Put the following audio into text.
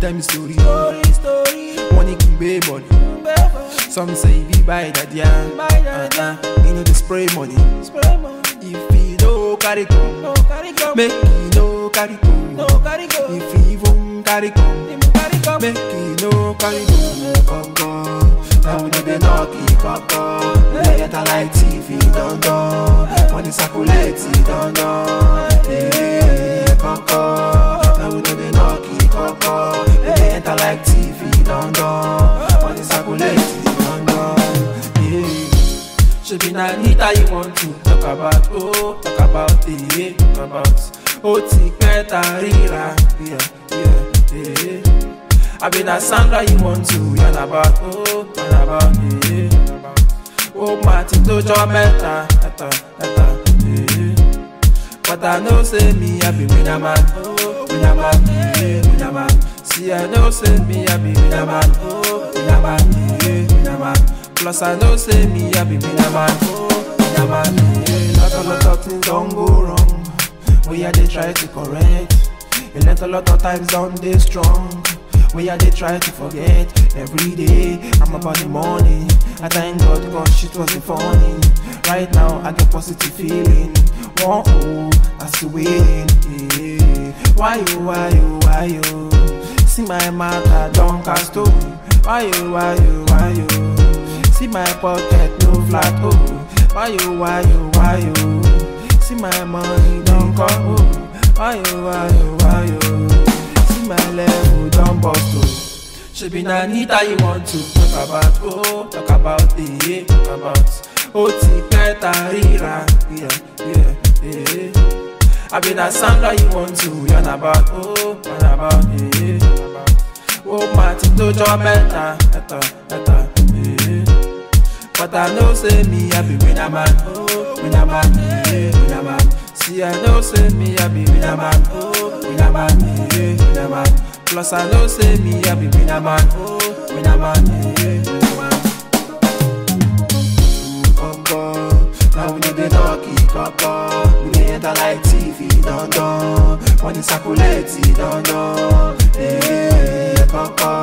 tell me story. Story, story. Money can be money. Some say be by that yeah. Uh uh. You know the spray money. Spray money. If you no carry go, no carry come. Make you no carry go. no carry come. If you even carry come, him carry come. Make you no carry come, come come. Now we no be knocky, come come. Later like TV, don't don't. Money circulate, don't don't. Yeah. Shebi na Anita you want to talk about, oh, talk about, eh, talk about. Ó ti pẹ́ ta ríra, yeah, yeah, yeah. Àbí na Sandra you want to yarn about, oh, yarn about, about. Ó máa ti tójọ́ mẹ́ta, mẹ́ta, mẹ́ta. But I know say me I be winner man, oh, winner man, eh, winner man. See I know say me I be winner man, oh, winner man. Plus I know say me I be winner man, oh, man, eh. Lot of lot of things don't go wrong, we are they try to correct. A lot, a lot of times don't they strong. We are they try to forget every day. I'm about the money. I thank God cause shit wasn't funny. Right now I get positive feeling. Whoa, oh, that's the win. Yeah. Why you, why you, why you? See my mouth, I don't cast oh. Why you, why you, why you? See my pocket, no flat oh. Why you, why you, why you? See my money, don't come oh. Why you, why you, why you? See my level, don't bust oh. Shebi na Anita you want to talk about, oh, talk about, eh, talk about. Ó ti pẹ́ ta ríra, yeah, yeah, yeah. Àbí na Sandra you want to yarn about, oh, yarn about, yarn about. Máa ti tójọ́ mẹ́ta, mẹ́ta, mẹ́ta, eh. But I know say me, I be winner man, oh, winner man, yeah, winner man. See, I know say me, I be winner man, oh, winner man, yeah, winner man. Plus I know say me, I be winner man, oh, winner man, yeah, winner man. Koko, now we need the lucky koko. We need enter like TV, don don. Money it's a cool don don. Yeah, koko.